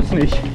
bloß nicht.